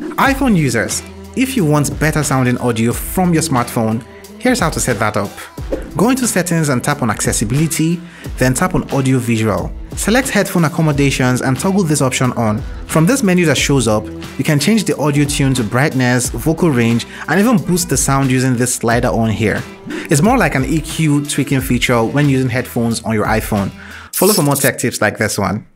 iPhone users, if you want better sounding audio from your smartphone, here's how to set that up. Go into settings and tap on accessibility, then tap on audio visual. Select headphone accommodations and toggle this option on. From this menu that shows up, you can change the audio tune to brightness, vocal range, and even boost the sound using this slider on here. It's more like an EQ tweaking feature when using headphones on your iPhone. Follow for more tech tips like this one.